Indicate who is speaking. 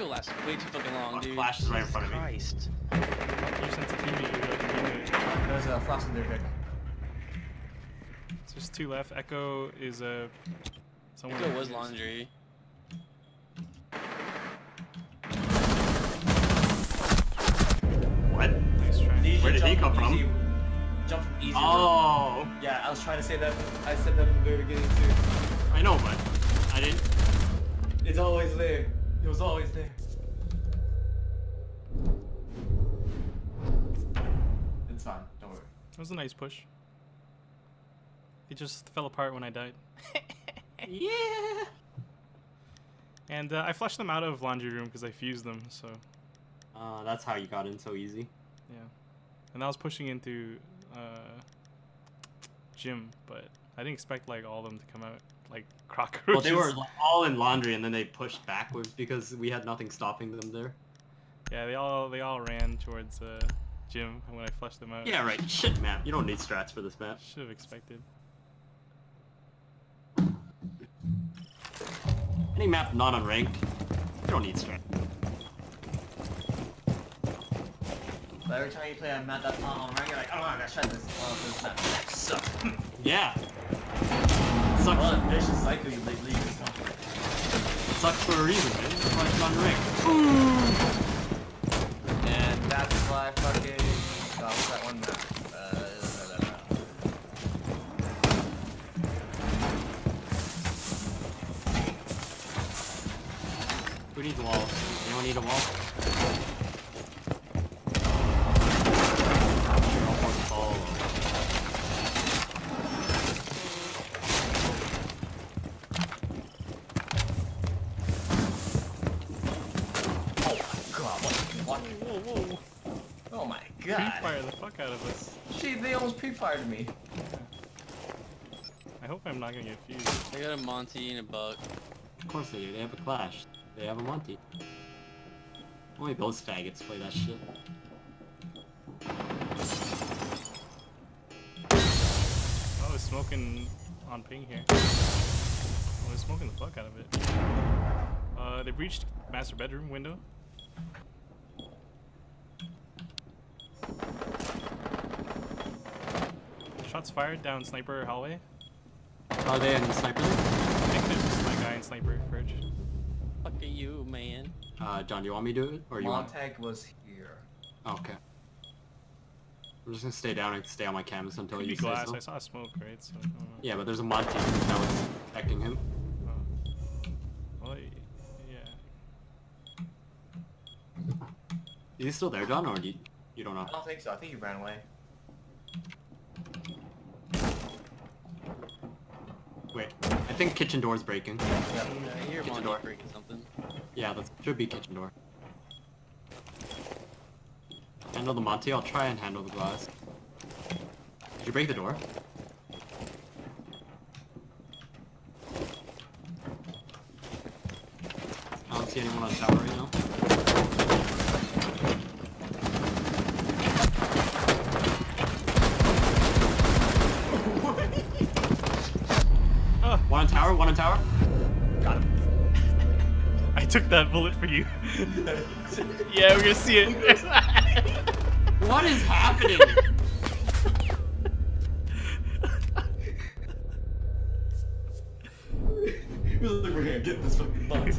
Speaker 1: Echo lasts way too fucking long,
Speaker 2: Oh,
Speaker 1: dude.
Speaker 2: Flash is right in front of me.
Speaker 1: Christ.
Speaker 3: Your sensitivity. You know,
Speaker 4: There's a flash in there, Vic.
Speaker 3: There's two left. Echo is uh, a. Someone
Speaker 1: Echo was laundry.
Speaker 2: What?
Speaker 3: Nice try.
Speaker 2: Where did he come from?
Speaker 4: easy- Jump from easy.
Speaker 2: Oh,
Speaker 4: Yeah, I was trying to say that. I said that from the very beginning too.
Speaker 2: I know, but I didn't.
Speaker 4: It's always there. It was always there. It's fine. Don't worry.
Speaker 3: It was a nice push. It just fell apart when I died.
Speaker 2: Yeah.
Speaker 3: And uh, I flushed them out of laundry room because I fused them. So
Speaker 2: Uh, that's how you got in so easy.
Speaker 3: yeah. And I was pushing into uh, gym, but I didn't expect like all of them to come out like cockroaches.
Speaker 2: Well, they were all in laundry, and then they pushed backwards because we had nothing stopping them there.
Speaker 3: Yeah, they all they all ran towards uh, gym when I flushed them out.
Speaker 2: Yeah, right. Shit, map. You don't need strats for this map.
Speaker 3: Should have expected.
Speaker 2: Any map not unranked, you don't need strats.
Speaker 4: But every time you play a map that's not on rank, you're like, oh, I gotta try this. Oh, this map sucks.
Speaker 2: Yeah. Sucks.
Speaker 4: What a vicious cycle you leads.
Speaker 2: Sucks for a reason, man. That's why it's unranked.
Speaker 4: And that's why fucking. God, what's that one map? Uh.
Speaker 2: Who needs a wall? Anyone need a wall? Almost all.
Speaker 4: God, fuck?
Speaker 3: Whoa, whoa!
Speaker 4: Oh my
Speaker 3: Pre
Speaker 4: god.
Speaker 3: fire the fuck out of us.
Speaker 4: Shit, they almost pre-fired me.
Speaker 3: I hope I'm not gonna get fused.
Speaker 1: I got a Monty and a Buck.
Speaker 2: Of course they do. They have a clash. They have a Monty. Only those faggots play that shit.
Speaker 3: Oh, it's smoking on ping here. Oh, it's smoking the fuck out of it. Uh, they breached master bedroom window. Shots fired down sniper hallway.
Speaker 2: Are they in the sniper?
Speaker 3: I think there's just my guy in sniper fridge.
Speaker 1: Fuck you, man.
Speaker 2: Uh, John, do you want me to do it, or you want?
Speaker 4: Montag was here.
Speaker 2: Oh, okay. I'm just gonna stay down and stay on my canvas until
Speaker 3: Could
Speaker 2: you
Speaker 3: be
Speaker 2: say
Speaker 3: glass.
Speaker 2: so.
Speaker 3: I saw smoke, right? So I don't know.
Speaker 2: Yeah, but there's a Monty that was protecting him.
Speaker 3: Oh. Well, yeah.
Speaker 2: Is he still there, John, or do you, you don't know?
Speaker 4: I don't think so. I think he ran away.
Speaker 2: Wait, I think kitchen door's breaking.
Speaker 1: I
Speaker 2: Kitchen door.
Speaker 1: breaking something.
Speaker 2: Yeah, that should be kitchen door. Handle the Monty, I'll try and handle the Glaz. Did you break the door? I don't see anyone on tower right now. Tower, one on tower.
Speaker 4: Got him.
Speaker 3: I took that bullet for you. yeah, we're gonna see it.
Speaker 2: What is happening?
Speaker 4: He was like, we're gonna get this fucking Monty.